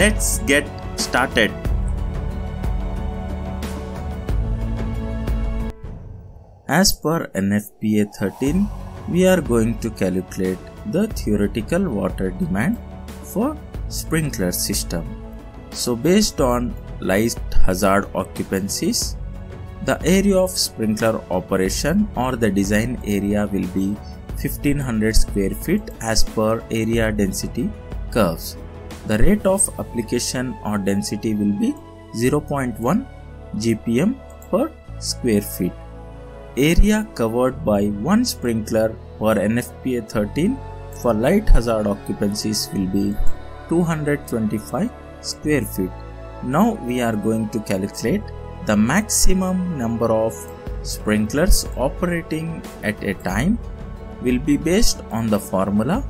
let's get started. As per NFPA 13, we are going to calculate the theoretical water demand for sprinkler system. So based on light hazard occupancies, the area of sprinkler operation or the design area will be 1500 square feet as per area density curves. The rate of application or density will be 0.1 GPM per square feet. Area covered by one sprinkler per NFPA 13 for light hazard occupancies will be 225 square feet. Now we are going to calculate the maximum number of sprinklers operating at a time will be based on the formula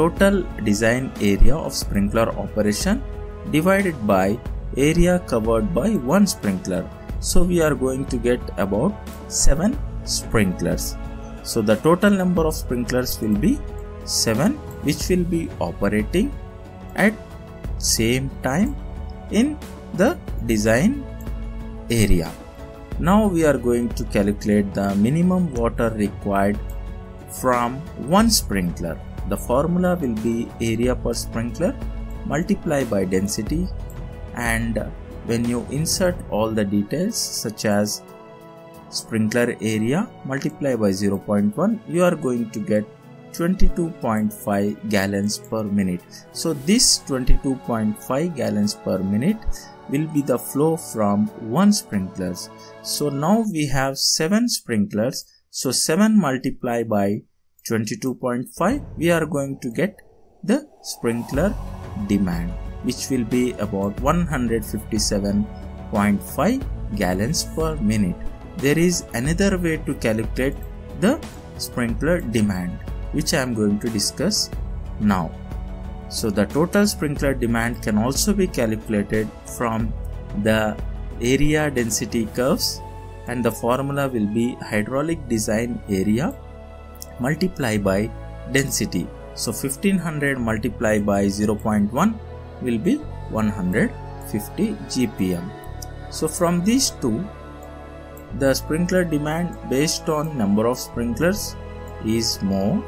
total design area of sprinkler operation divided by area covered by one sprinkler so we are going to get about 7 sprinklers so the total number of sprinklers will be 7 which will be operating at same time in the design area. Now we are going to calculate the minimum water required from one sprinkler. The formula will be area per sprinkler multiply by density and when you insert all the details such as sprinkler area multiply by 0.1 you are going to get 22.5 gallons per minute. So this 22.5 gallons per minute will be the flow from one sprinklers. So now we have 7 sprinklers. So 7 multiply by 22.5 we are going to get the sprinkler demand which will be about 157.5 gallons per minute there is another way to calculate the sprinkler demand which I am going to discuss now. So the total sprinkler demand can also be calculated from the area density curves and the formula will be hydraulic design area multiply by density. So 1500 multiply by 0.1 will be 150 GPM. So from these two the sprinkler demand based on number of sprinklers is more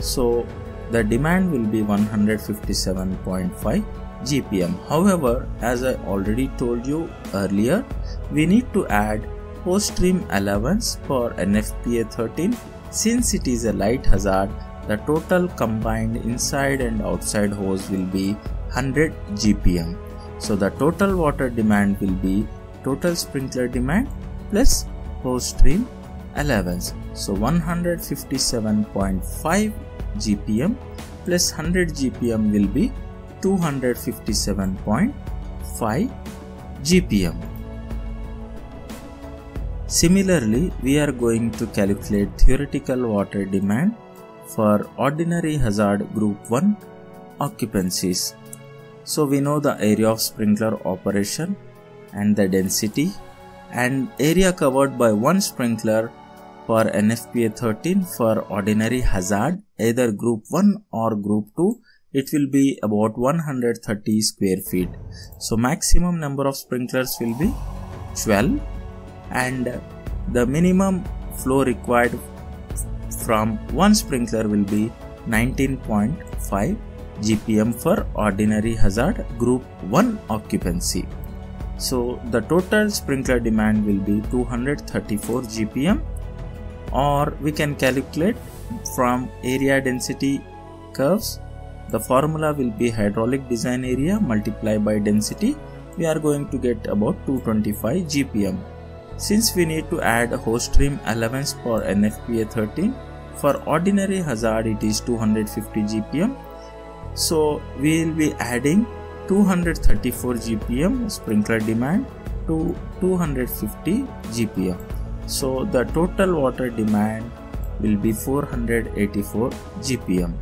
so the demand will be 157.5 GPM. However, as I already told you earlier, we need to add hose stream allowance for NFPA 13 since it is a light hazard the total combined inside and outside hose will be 100 GPM. So the total water demand will be total sprinkler demand plus hose stream allowance. So 157.5 GPM plus 100 GPM will be 257.5 GPM. Similarly, we are going to calculate theoretical water demand for ordinary hazard group 1 occupancies. So we know the area of sprinkler operation and the density and area covered by one sprinkler for NFPA 13 for ordinary hazard either group 1 or group 2 it will be about 130 square feet so maximum number of sprinklers will be 12 and the minimum flow required from one sprinkler will be 19.5 GPM for ordinary hazard group 1 occupancy. So the total sprinkler demand will be 234 GPM or we can calculate from area density curves. The formula will be hydraulic design area multiplied by density. We are going to get about 225 gpm since we need to add a hose stream allowance for nfpa 13 for ordinary hazard it is 250 gpm so we will be adding 234 gpm sprinkler demand to 250 gpm so the total water demand will be 484 GPM.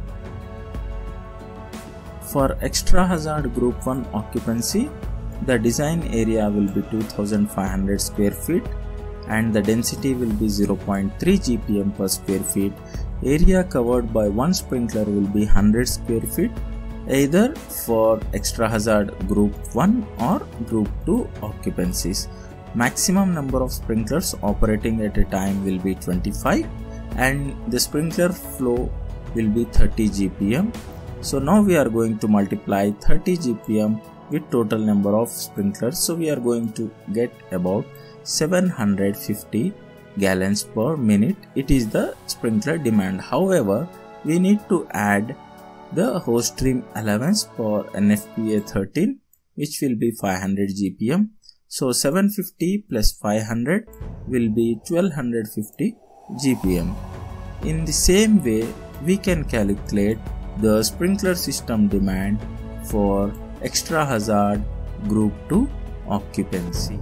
For extra hazard group 1 occupancy, the design area will be 2500 square feet and the density will be 0.3 GPM per square feet. Area covered by one sprinkler will be 100 square feet. either for extra hazard group 1 or group 2 occupancies. Maximum number of sprinklers operating at a time will be 25 and the sprinkler flow will be 30 GPM. So now we are going to multiply 30 GPM with total number of sprinklers. So we are going to get about 750 gallons per minute. It is the sprinkler demand. However, we need to add the hose stream allowance for NFPA 13 which will be 500 GPM. So 750 plus 500 will be 1250 GPM. In the same way, we can calculate the sprinkler system demand for extra hazard group 2 occupancy.